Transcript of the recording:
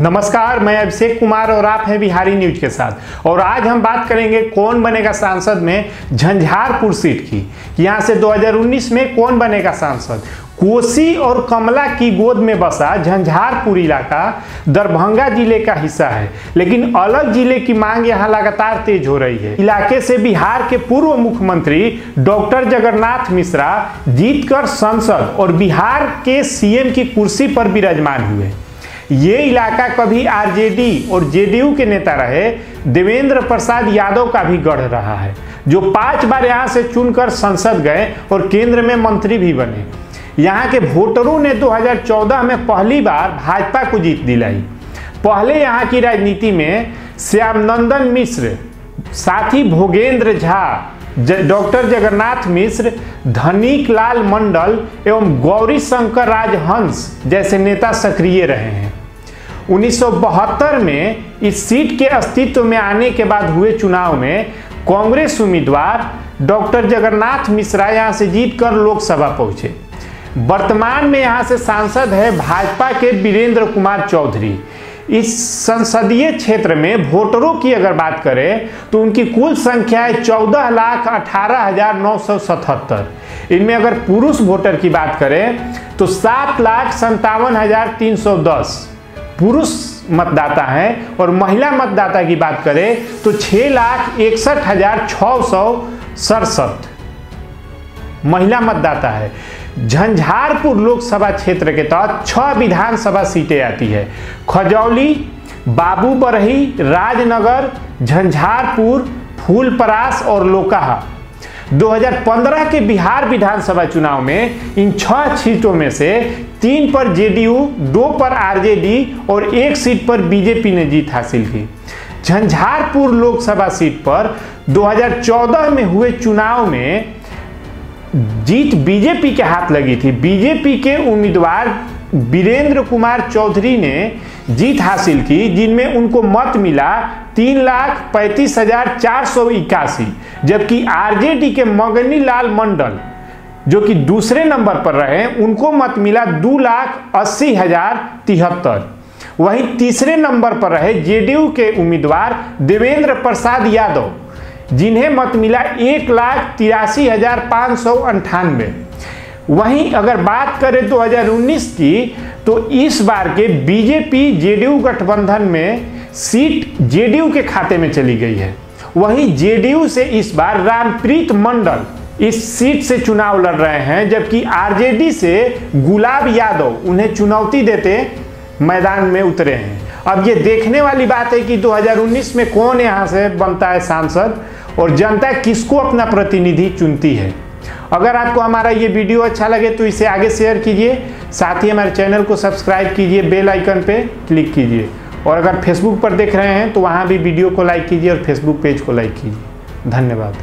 नमस्कार, मैं अभिषेक कुमार और आप हैं बिहारी न्यूज़ के साथ। और आज हम बात करेंगे कौन बनेगा सांसद में झंझारपुर सीट की। यहाँ से 2019 में कौन बनेगा सांसद? कोसी और कमला की गोद में बसा झंझारपुर इलाका, दरभंगा ज़िले का हिस्सा है। लेकिन अलग ज़िले की मांग यहाँ लगातार तेज हो रही है। इलाके से बिहार के पूर्व मुख्यमंत्री डॉक्टर जगन्नाथ मिश्रा जीतकर संसद और बिहार के सीएम की कुर्सी पर विराजमान हुए। ये इलाका कभी आरजेडी और जेडीयू के नेता रहे, देवेंद्र प्रसाद यादव का भी गढ़ रहा है, जो पाँच बार यहाँ से चुनकर संसद गए और केंद्र में मंत्री भी बने। यहाँ के वोटरों ने 2014 में पहली बार भाजपा को जीत दिलाई। पहले यहाँ की राजनीति में श्यामनंदन मिश्र, साथ भोगेंद्र झा डॉक्टर जगन्नाथ मिश्र, धनिक लाल मंडल एवं गौरी शंकर राजहंस जैसे नेता सक्रिय रहे हैं। 1972 में इस सीट के अस्तित्व में आने के बाद हुए चुनाव में कांग्रेस उम्मीदवार डॉक्टर जगन्नाथ मिश्रा यहाँ से जीतकर लोकसभा पहुँचे। वर्तमान में यहाँ से सांसद है भाजपा के वीरेंद्र कुमार चौधरी। इस संसदीय क्षेत्र में वोटरों की अगर बात करें तो उनकी कुल संख्या है चौदह लाख अठारह हज़ार नौ सौ सतहत्तर। इनमें अगर पुरुष वोटर की बात करें तो सात लाख संतावन हज़ार तीन सौ दस। पुरुष मतदाता हैं और महिला मतदाता की बात करें तो छह लाख इकसठ हज़ार छः सौ सड़सठ महिला मतदाता है। झंझारपुर लोकसभा क्षेत्र के तहत छह विधानसभा सीटें आती है। खजौली, बाबू बरही, राजनगर, झंझारपुर, फूलपरास और लोकाहा। 2015 के बिहार विधानसभा चुनाव में इन छह सीटों में से तीन पर जेडीयू, दो पर आरजेडी और एक सीट पर बीजेपी ने जीत हासिल की। झंझारपुर लोकसभा सीट पर 2014 में हुए चुनाव में जीत बीजेपी के हाथ लगी थी। बीजेपी के उम्मीदवार वीरेंद्र कुमार चौधरी ने जीत हासिल की, जिनमें उनको मत मिला तीन लाख पैंतीस हज़ार चार सौ इक्यासी, जबकि आरजेडी के मगनी लाल मंडल, जो कि दूसरे नंबर पर रहे, उनको मत मिला दो लाख अस्सी हज़ार तिहत्तर। वहीं तीसरे नंबर पर रहे जेडीयू के उम्मीदवार देवेंद्र प्रसाद यादव, जिन्हें मत मिला एक लाख तिरासी हज़ार पाँच सौ अंठानवे। वहीं अगर बात करें 2019 की तो इस बार के बीजेपी जेडीयू गठबंधन में सीट जेडीयू के खाते में चली गई है। वहीं जेडीयू से इस बार रामप्रीत मंडल इस सीट से चुनाव लड़ रहे हैं, जबकि आरजेडी से गुलाब यादव उन्हें चुनौती देते मैदान में उतरे हैं। अब ये देखने वाली बात है कि 2019 में कौन यहाँ से बनता है सांसद और जनता किसको अपना प्रतिनिधि चुनती है। अगर आपको हमारा ये वीडियो अच्छा लगे तो इसे आगे शेयर कीजिए। साथ ही हमारे चैनल को सब्सक्राइब कीजिए, बेल आइकन पे क्लिक कीजिए। और अगर फेसबुक पर देख रहे हैं तो वहाँ भी वीडियो को लाइक कीजिए और फेसबुक पेज को लाइक कीजिए। धन्यवाद।